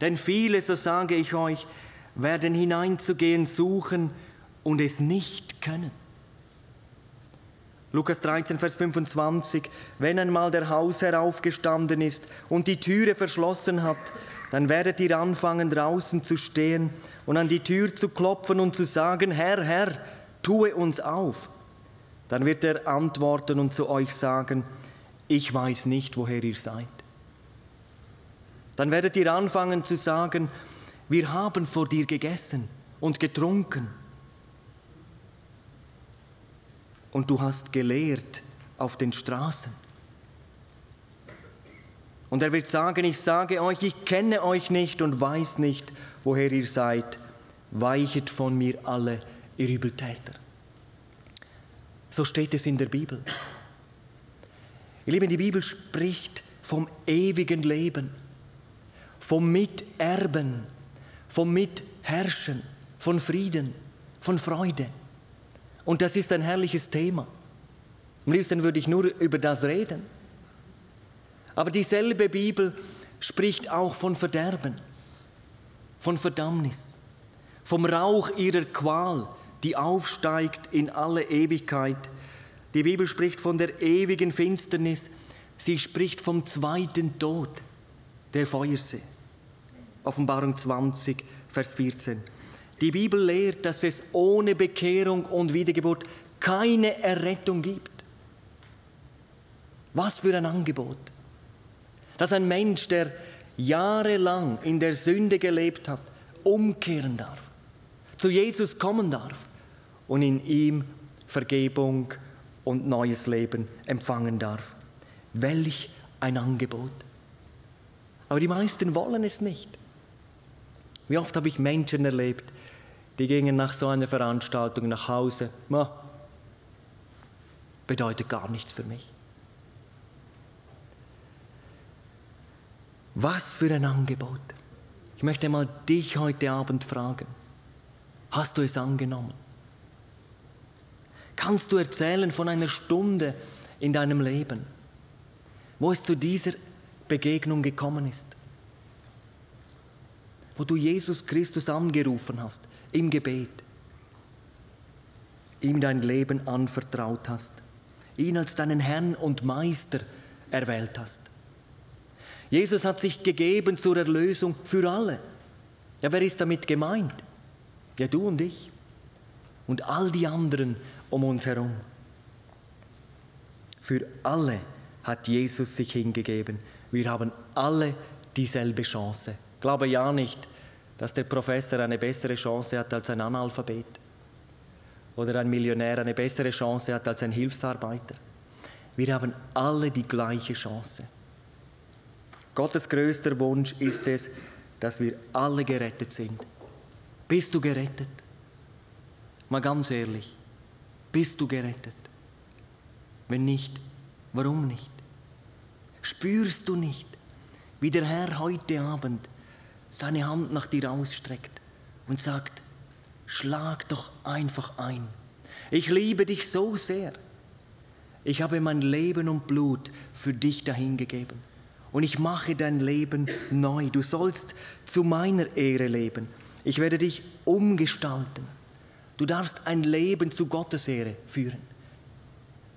Denn viele, so sage ich euch, werden hineinzugehen suchen und es nicht können. Lukas 13, Vers 25, wenn einmal der Hausherr aufgestanden ist und die Türe verschlossen hat, dann werdet ihr anfangen draußen zu stehen und an die Tür zu klopfen und zu sagen, Herr, Herr, tue uns auf. Dann wird er antworten und zu euch sagen, ich weiß nicht, woher ihr seid. Dann werdet ihr anfangen zu sagen, wir haben vor dir gegessen und getrunken und du hast gelehrt auf den Straßen. Und er wird sagen, ich sage euch, ich kenne euch nicht und weiß nicht, woher ihr seid. Weichet von mir alle, ihr Übeltäter. So steht es in der Bibel. Ihr Lieben, die Bibel spricht vom ewigen Leben, vom Miterben, vom Mitherrschen, von Frieden, von Freude. Und das ist ein herrliches Thema. Am liebsten würde ich nur über das reden. Aber dieselbe Bibel spricht auch von Verderben, von Verdammnis, vom Rauch ihrer Qual, die aufsteigt in alle Ewigkeit. Die Bibel spricht von der ewigen Finsternis, sie spricht vom zweiten Tod, der Feuersee. Offenbarung 20, Vers 14. Die Bibel lehrt, dass es ohne Bekehrung und Wiedergeburt keine Errettung gibt. Was für ein Angebot. Dass ein Mensch, der jahrelang in der Sünde gelebt hat, umkehren darf, zu Jesus kommen darf und in ihm Vergebung und neues Leben empfangen darf. Welch ein Angebot. Aber die meisten wollen es nicht. Wie oft habe ich Menschen erlebt, die gingen nach so einer Veranstaltung nach Hause. Ma, bedeutet gar nichts für mich. Was für ein Angebot. Ich möchte mal dich heute Abend fragen. Hast du es angenommen? Kannst du erzählen von einer Stunde in deinem Leben, wo es zu dieser Begegnung gekommen ist? Wo du Jesus Christus angerufen hast im Gebet, ihm dein Leben anvertraut hast, ihn als deinen Herrn und Meister erwählt hast. Jesus hat sich gegeben zur Erlösung für alle. Ja, wer ist damit gemeint? Ja, du und ich. Und all die anderen um uns herum. Für alle hat Jesus sich hingegeben. Wir haben alle dieselbe Chance. Ich glaube ja nicht, dass der Professor eine bessere Chance hat als ein Analphabet oder ein Millionär eine bessere Chance hat als ein Hilfsarbeiter. Wir haben alle die gleiche Chance. Gottes größter Wunsch ist es, dass wir alle gerettet sind. Bist du gerettet? Mal ganz ehrlich, bist du gerettet? Wenn nicht, warum nicht? Spürst du nicht, wie der Herr heute Abend seine Hand nach dir ausstreckt und sagt, schlag doch einfach ein. Ich liebe dich so sehr. Ich habe mein Leben und Blut für dich dahingegeben und ich mache dein Leben neu. Du sollst zu meiner Ehre leben. Ich werde dich umgestalten. Du darfst ein Leben zu Gottes Ehre führen.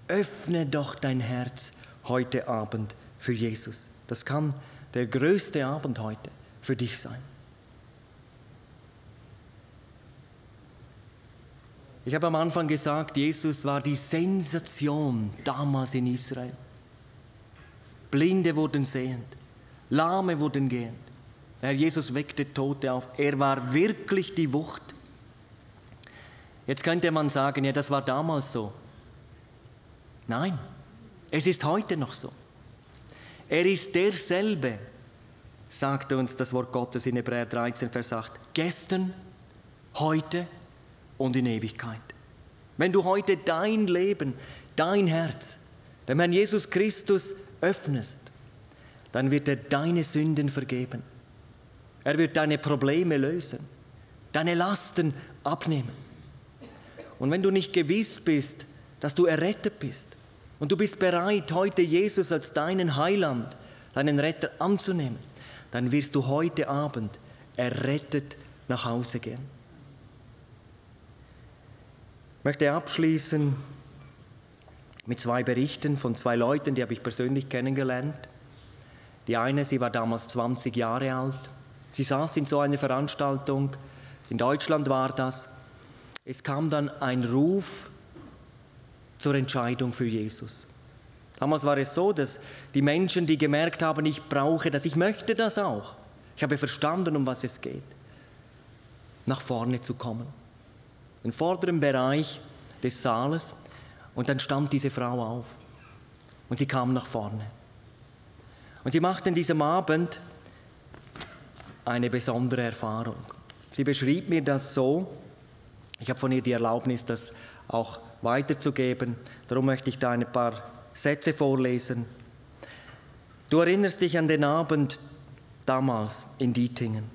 Öffne doch dein Herz heute Abend für Jesus. Das kann der größte Abend heute für dich sein. Ich habe am Anfang gesagt, Jesus war die Sensation damals in Israel. Blinde wurden sehend, Lahme wurden gehend. Herr Jesus weckte Tote auf. Er war wirklich die Wucht. Jetzt könnte man sagen, ja, das war damals so. Nein, es ist heute noch so. Er ist derselbe, sagte uns das Wort Gottes in Hebräer 13, Vers 8. Gestern, heute und in Ewigkeit. Wenn du heute dein Leben, dein Herz dem Herrn Jesus Christus öffnest, dann wird er deine Sünden vergeben. Er wird deine Probleme lösen, deine Lasten abnehmen. Und wenn du nicht gewiss bist, dass du errettet bist und du bist bereit, heute Jesus als deinen Heiland, deinen Retter anzunehmen, dann wirst du heute Abend errettet nach Hause gehen. Ich möchte abschließen mit zwei Berichten von zwei Leuten, die habe ich persönlich kennengelernt. Die eine, sie war damals 20 Jahre alt. Sie saß in so einer Veranstaltung, in Deutschland war das. Es kam dann ein Ruf zur Entscheidung für Jesus. Damals war es so, dass die Menschen, die gemerkt haben, ich brauche das, ich möchte das auch, ich habe verstanden, um was es geht, nach vorne zu kommen. Im vorderen Bereich des Saales und dann stand diese Frau auf und sie kam nach vorne. Und sie machte an diesem Abend eine besondere Erfahrung. Sie beschrieb mir das so, ich habe von ihr die Erlaubnis, das auch weiterzugeben, darum möchte ich da ein paar Sätze vorlesen. Du erinnerst dich an den Abend damals in Dietingen.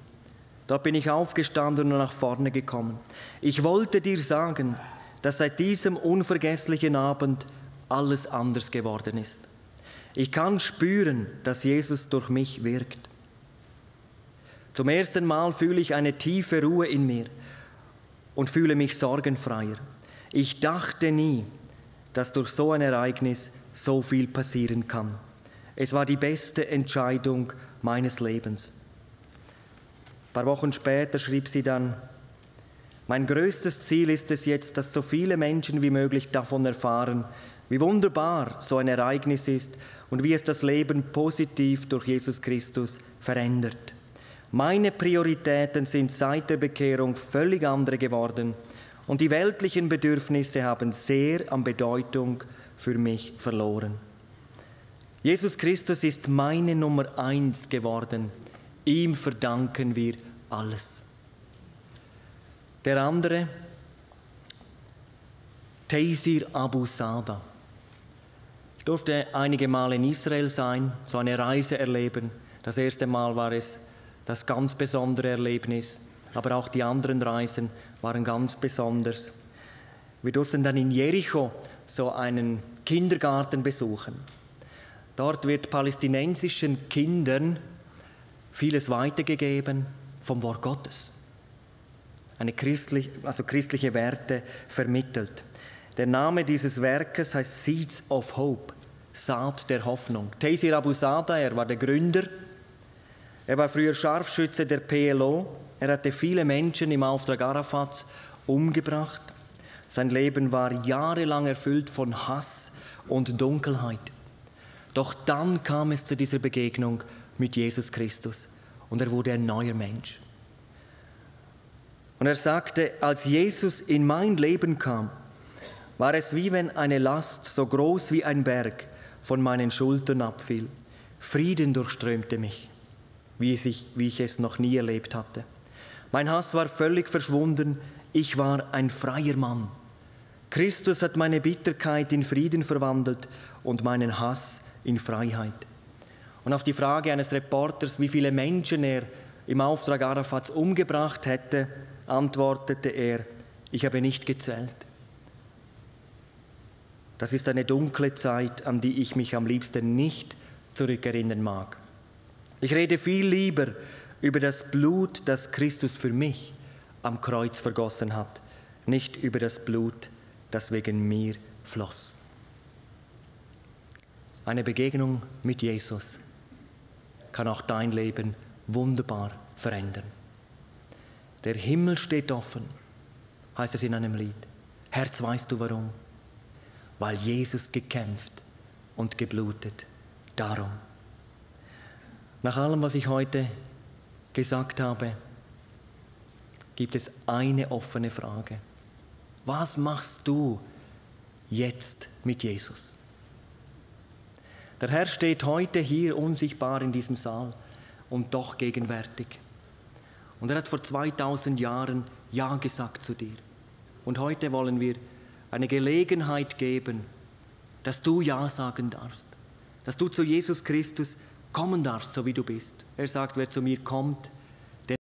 Dort bin ich aufgestanden und nach vorne gekommen. Ich wollte dir sagen, dass seit diesem unvergesslichen Abend alles anders geworden ist. Ich kann spüren, dass Jesus durch mich wirkt. Zum ersten Mal fühle ich eine tiefe Ruhe in mir und fühle mich sorgenfreier. Ich dachte nie, dass durch so ein Ereignis so viel passieren kann. Es war die beste Entscheidung meines Lebens. Ein paar Wochen später schrieb sie dann, mein größtes Ziel ist es jetzt, dass so viele Menschen wie möglich davon erfahren, wie wunderbar so ein Ereignis ist und wie es das Leben positiv durch Jesus Christus verändert. Meine Prioritäten sind seit der Bekehrung völlig andere geworden und die weltlichen Bedürfnisse haben sehr an Bedeutung für mich verloren. Jesus Christus ist meine Nummer eins geworden. Ihm verdanken wir alles. Der andere, Taysir Abu Sada. Ich durfte einige Mal in Israel sein, so eine Reise erleben. Das erste Mal war es das ganz besondere Erlebnis, aber auch die anderen Reisen waren ganz besonders. Wir durften dann in Jericho so einen Kindergarten besuchen. Dort wird palästinensischen Kindern vieles weitergegeben vom Wort Gottes. Eine christlich, also christliche Werte vermittelt. Der Name dieses Werkes heißt Seeds of Hope, Saat der Hoffnung. Taysir Abu Sada, er war der Gründer. Er war früher Scharfschütze der PLO. Er hatte viele Menschen im Auftrag Arafats umgebracht. Sein Leben war jahrelang erfüllt von Hass und Dunkelheit. Doch dann kam es zu dieser Begegnung mit Jesus Christus und er wurde ein neuer Mensch. Und er sagte, als Jesus in mein Leben kam, war es wie wenn eine Last so groß wie ein Berg von meinen Schultern abfiel. Frieden durchströmte mich, wie ich, wie ich es noch nie erlebt hatte. Mein Hass war völlig verschwunden, ich war ein freier Mann. Christus hat meine Bitterkeit in Frieden verwandelt und meinen Hass in Freiheit. Und auf die Frage eines Reporters, wie viele Menschen er im Auftrag Arafats umgebracht hätte, antwortete er, ich habe nicht gezählt. Das ist eine dunkle Zeit, an die ich mich am liebsten nicht zurückerinnern mag. Ich rede viel lieber über das Blut, das Christus für mich am Kreuz vergossen hat, nicht über das Blut, das wegen mir floss. Eine Begegnung mit Jesus kann auch dein Leben wunderbar verändern. Der Himmel steht offen, heißt es in einem Lied. Herz, weißt du warum? Weil Jesus gekämpft und geblutet. Darum. Nach allem, was ich heute gesagt habe, gibt es eine offene Frage. Was machst du jetzt mit Jesus? Der Herr steht heute hier unsichtbar in diesem Saal und doch gegenwärtig. Und er hat vor 2000 Jahren Ja gesagt zu dir. Und heute wollen wir eine Gelegenheit geben, dass du Ja sagen darfst, dass du zu Jesus Christus kommen darfst, so wie du bist. Er sagt, wer zu mir kommt,